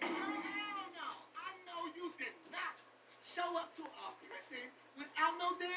bitch. Hell no. I know you did not show up to a prison without no damn.